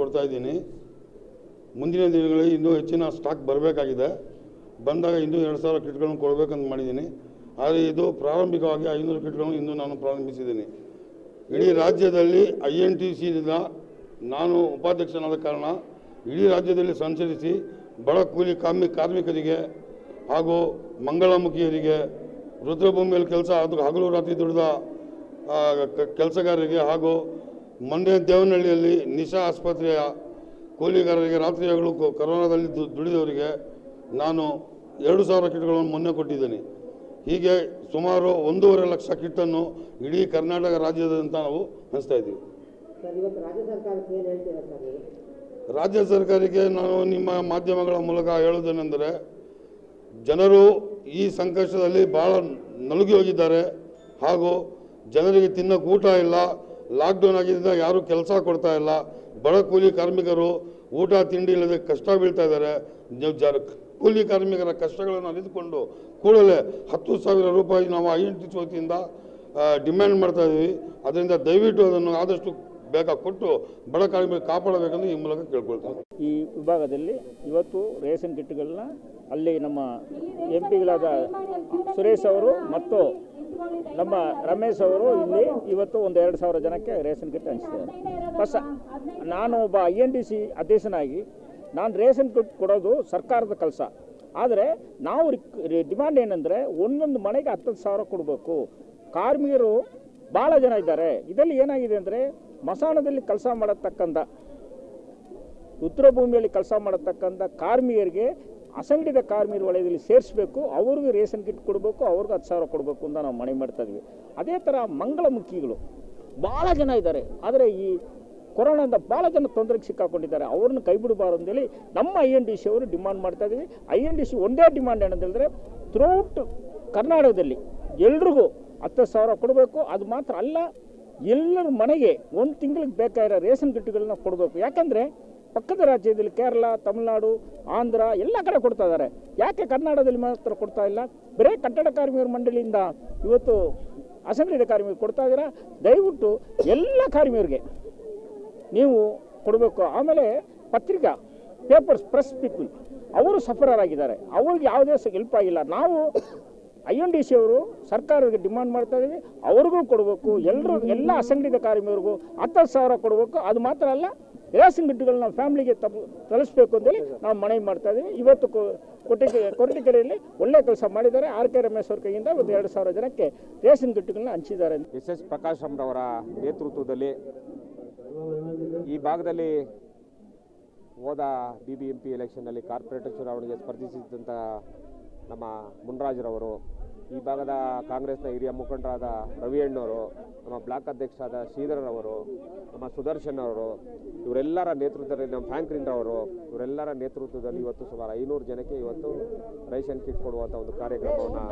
ಕೊಡ್ತಾ ಇದ್ದೀನಿ. ಮುಂದಿನ ದಿನಗಳಲ್ಲಿ ಇನ್ನೂ ಹೆಚ್ಚಿನ ಸ್ಟಾಕ್ ಬರಬೇಕಾಗಿದೆ. ಬಂದಾಗ ಇನ್ನೂ ಎರಡು ಸಾವಿರ ಕಿಟ್ಗಳನ್ನು ಕೊಡಬೇಕಂತ ಮಾಡಿದ್ದೀನಿ. ಆದರೆ ಇದು ಪ್ರಾರಂಭಿಕವಾಗಿ ಐನೂರು ಕಿಟ್ಗಳನ್ನು ಇನ್ನೂ ನಾನು ಪ್ರಾರಂಭಿಸಿದ್ದೀನಿ. ಇಡೀ ರಾಜ್ಯದಲ್ಲಿ ಐ ಎನ್ ಟಿ ಸಿಯಿಂದ ನಾನು ಉಪಾಧ್ಯಕ್ಷನಾದ ಕಾರಣ ಇಡೀ ರಾಜ್ಯದಲ್ಲಿ ಸಂಚರಿಸಿ ಬಡ ಕೂಲಿ ಕಾಮಿ ಕಾರ್ಮಿಕರಿಗೆ ಹಾಗೂ ಮಂಗಳಮುಖಿಯರಿಗೆ ರುದ್ರಭೂಮಿಯಲ್ಲಿ ಕೆಲಸ ಅದು ಹಗಲು ರಾತ್ರಿ ದುಡಿದ ಕೆಲಸಗಾರರಿಗೆ ಹಾಗೂ ಮಂಡ್ಯ ದೇವನಹಳ್ಳಿಯಲ್ಲಿ ನಿಶಾ ಆಸ್ಪತ್ರೆಯ ಕೂಲಿಗಾರರಿಗೆ ರಾತ್ರಿ ಹಗಲು ಕೊರೋನಾದಲ್ಲಿ ದುಡಿದವರಿಗೆ ನಾನು ಎರಡು ಸಾವಿರ ಕಿಟ್ಗಳನ್ನು ಮೊನ್ನೆ ಕೊಟ್ಟಿದ್ದೇನೆ. ಹೀಗೆ ಸುಮಾರು ಒಂದೂವರೆ ಲಕ್ಷ ಕಿಟ್ಟನ್ನು ಇಡೀ ಕರ್ನಾಟಕ ರಾಜ್ಯದಂತ ನಾವು ಹಂಚ್ತಾ ಇದ್ದೀವಿ. ರಾಜ್ಯ ಸರ್ಕಾರಕ್ಕೆ ನಾನು ನಿಮ್ಮ ಮಾಧ್ಯಮಗಳ ಮೂಲಕ ಹೇಳುವುದೇನೆಂದರೆ ಜನರು ಈ ಸಂಕಷ್ಟದಲ್ಲಿ ಭಾಳ ನಲುಗಿ ಹೋಗಿದ್ದಾರೆ. ಹಾಗೂ ಜನರಿಗೆ ತಿನ್ನೋಕೆ ಊಟ ಇಲ್ಲ. ಲಾಕ್ಡೌನ್ ಆಗಿದ್ದರಿಂದ ಯಾರೂ ಕೆಲಸ ಕೊಡ್ತಾ ಇಲ್ಲ. ಬಡ ಕೂಲಿ ಕಾರ್ಮಿಕರು ಊಟ, ತಿಂಡಿ ಇಲ್ಲದೆ ಕಷ್ಟ ಬೀಳ್ತಾ ಇದ್ದಾರೆ. ಕೂಲಿ ಕಾರ್ಮಿಕರ ಕಷ್ಟಗಳನ್ನು ಅರಿತುಕೊಂಡು ಕೂಡಲೇ ಹತ್ತು ಸಾವಿರ ರೂಪಾಯಿ ನಾವು ಐ ಎನ್ ವತಿಯಿಂದ ಡಿಮ್ಯಾಂಡ್ ಮಾಡ್ತಾ ಇದ್ದೀವಿ. ಅದರಿಂದ ದಯವಿಟ್ಟು ಅದನ್ನು ಆದಷ್ಟು ಬೇಗ ಕೊಟ್ಟು ಬಡ ಕಾರ್ಮಿಕ ಕಾಪಾಡಬೇಕೆಂದು ಈ ಮೂಲಕ ಕೇಳ್ಕೊಳ್ತೀವಿ ಈ ವಿಭಾಗದಲ್ಲಿ ಇವತ್ತು ರೇಷನ್ ಕಿಟ್ಗಳನ್ನ ಅಲ್ಲಿ ನಮ್ಮ ಎಂ ಪಿಗಳಾದ ಸುರೇಶ್ ಅವರು ಮತ್ತು ನಮ್ಮ ರಮೇಶ್ ಅವರು ಇಲ್ಲಿ ಇವತ್ತು ಒಂದು ಎರಡು ಸಾವಿರ ಜನಕ್ಕೆ ರೇಷನ್ ಕಿಟ್ ಹಂಚಿದ್ದಾರೆ ಫಸ್ಟ್ ನಾನು ಒಬ್ಬ ಐ ಎನ್ ಡಿ ಸಿ ಅಧ್ಯಕ್ಷನಾಗಿ ನಾನು ರೇಷನ್ ಕಿಟ್ ಕೊಡೋದು ಸರ್ಕಾರದ ಕೆಲಸ. ಆದರೆ ನಾವು ಡಿಮ್ಯಾಂಡ್ ಏನಂದರೆ ಒಂದೊಂದು ಮನೆಗೆ ಹತ್ತು ಸಾವಿರ ಕೊಡಬೇಕು. ಕಾರ್ಮಿಕರು ಭಾಳ ಜನ ಇದ್ದಾರೆ. ಇದರಲ್ಲಿ ಏನಾಗಿದೆ ಅಂದರೆ ಮಸಾಣದಲ್ಲಿ ಕೆಲಸ ಮಾಡತಕ್ಕಂಥ, ಉತ್ತರ ಭೂಮಿಯಲ್ಲಿ ಕೆಲಸ ಮಾಡತಕ್ಕಂಥ ಕಾರ್ಮಿಕರಿಗೆ ಅಸಂಘಟಿತ ಕಾರ್ಮಿಕರ ವಲಯದಲ್ಲಿ ಸೇರಿಸಬೇಕು, ಅವ್ರಿಗೆ ರೇಷನ್ ಕಿಟ್ ಕೊಡಬೇಕು, ಅವ್ರಿಗೆ ಹತ್ತು ಸಾವಿರ ಕೊಡಬೇಕು ಅಂತ ನಾವು ಮನವಿ ಮಾಡ್ತಾ ಇದ್ವಿ. ಅದೇ ಥರ ಮಂಗಳಮುಖಿಗಳು ಭಾಳ ಜನ ಇದ್ದಾರೆ. ಆದರೆ ಈ ಕೊರೋನಾದ ಭಾಳ ಜನ ತೊಂದರೆಗೆ ಸಿಕ್ಕಾಕೊಂಡಿದ್ದಾರೆ. ಅವ್ರನ್ನ ಕೈ ಬಿಡಬಾರ್ದು ಅಂತೇಳಿ ನಮ್ಮ ಐ ಎನ್ ಡಿ ಸಿ ಅವರು ಡಿಮಾಂಡ್ ಮಾಡ್ತಾ ಇದ್ದೀವಿ ಐ ಎನ್ ಡಿ ಸಿ ಒಂದೇ ಡಿಮಾಂಡ್ ಏನಂತ ಹೇಳಿದ್ರೆ ಥ್ರೂಔಟ್ ಕರ್ನಾಟಕದಲ್ಲಿ ಎಲ್ರಿಗೂ ಹತ್ತು ಸಾವಿರ ಕೊಡಬೇಕು. ಅದು ಮಾತ್ರ ಅಲ್ಲ, ಎಲ್ಲರ ಮನೆಗೆ ಒಂದು ತಿಂಗಳಿಗೆ ಬೇಕಾಗಿರೋ ರೇಷನ್ ಗಿಟ್ಟುಗಳನ್ನ ಕೊಡಬೇಕು. ಯಾಕಂದರೆ ಪಕ್ಕದ ರಾಜ್ಯದಲ್ಲಿ ಕೇರಳ, ತಮಿಳುನಾಡು, ಆಂಧ್ರ ಎಲ್ಲ ಕಡೆ ಕೊಡ್ತಾ ಇದ್ದಾರೆ. ಯಾಕೆ ಕರ್ನಾಟಕದಲ್ಲಿ ಮಾತ್ರ ಕೊಡ್ತಾ ಇಲ್ಲ? ಬರೇ ಕಟ್ಟಡ ಕಾರ್ಮಿಕರ ಮಂಡಳಿಯಿಂದ ಇವತ್ತು ಅಸಂಘಟಿತ ಕಾರ್ಮಿಕರು ಕೊಡ್ತಾ ಇದ್ದೀರಾ? ದಯವಿಟ್ಟು ಎಲ್ಲ ಕಾರ್ಮಿಕರಿಗೆ ನೀವು ಕೊಡಬೇಕು. ಆಮೇಲೆ ಪತ್ರಿಕಾ ಪೇಪರ್ಸ್ ಪ್ರೆಸ್ ಪೀಪಲ್ ಅವರು ಸಫರರ್ ಆಗಿದ್ದಾರೆ ಅವ್ರಿಗೆ ಯಾವುದೇ ಹೆಲ್ಪ್ ಆಗಿಲ್ಲ. ನಾವು ಐ ಎನ್ ಡಿ ಸಿ ಅವರು ಸರ್ಕಾರಕ್ಕೆ ಡಿಮಾಂಡ್ ಮಾಡ್ತಾ ಇದ್ದೀವಿ. ಅವ್ರಿಗೂ ಕೊಡಬೇಕು. ಎಲ್ಲರೂ ಎಲ್ಲ ಅಸಂಘಟಿತ ಕಾರ್ಮಿಕರಿಗೂ ಹತ್ತು ಸಾವಿರ ಕೊಡಬೇಕು. ಅದು ಮಾತ್ರ ಅಲ್ಲ ರೇಷನ್ ನಾವು ಫ್ಯಾಮಿಲಿಗೆ ತಪ್ಪು ತಲುಪಿಸ್ಬೇಕು ಅಂತೇಳಿ ನಾವು ಮನವಿ ಮಾಡ್ತಾ ಇದ್ದೀವಿ. ಇವತ್ತು ಕೊಟ್ಟಿಗೆ ಕೊರಟಿಕೆರೆಯಲ್ಲಿ ಒಳ್ಳೆ ಕೆಲಸ ಮಾಡಿದ್ದಾರೆ. ಆರ್ ಕೆ ರಮೇಶ್ ಅವ್ರ ಕೈಯಿಂದ ಒಂದು ಎರಡು ಸಾವಿರ ಜನಕ್ಕೆ ರೇಷನ್ ಗಿಟ್ಟುಗಳನ್ನ ಹಂಚಿದ್ದಾರೆ. ಎಸ್ ಎಸ್ ಪ್ರಕಾಶ್ ಅವರ ನೇತೃತ್ವದಲ್ಲಿ ಈ ಭಾಗದಲ್ಲಿ ಹೋದ ಬಿ ಬಿ ಎಂ ಪಿ ಎಲೆಕ್ಷನ್ನಲ್ಲಿ ಕಾರ್ಪೊರೇಟರ್ ಚುನಾವಣೆಗೆ ಸ್ಪರ್ಧಿಸಿದಂಥ ನಮ್ಮ ಮುನ್ರಾಜ್ರವರು, ಈ ಭಾಗದ ಕಾಂಗ್ರೆಸ್ನ ಹಿರಿಯ ಮುಖಂಡರಾದ ರವಿಯಣ್ಣವರು ನಮ್ಮ ಬ್ಲಾಕ್ ಅಧ್ಯಕ್ಷರಾದ ಶ್ರೀಧರರವರು, ನಮ್ಮ ಸುದರ್ಶನ್ ಅವರು, ಇವರೆಲ್ಲರ ನೇತೃತ್ವದಲ್ಲಿ ನಮ್ಮ ಫ್ಯಾಂಕ್ರಿನ್ ಅವರು, ಇವರೆಲ್ಲರ ನೇತೃತ್ವದಲ್ಲಿ ಇವತ್ತು ಸುಮಾರು ಐನೂರು ಜನಕ್ಕೆ ಇವತ್ತು ರೇಷನ್ ಕಿಟ್ ಕೊಡುವಂಥ ಒಂದು ಕಾರ್ಯಕ್ರಮವನ್ನು